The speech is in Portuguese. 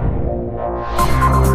Música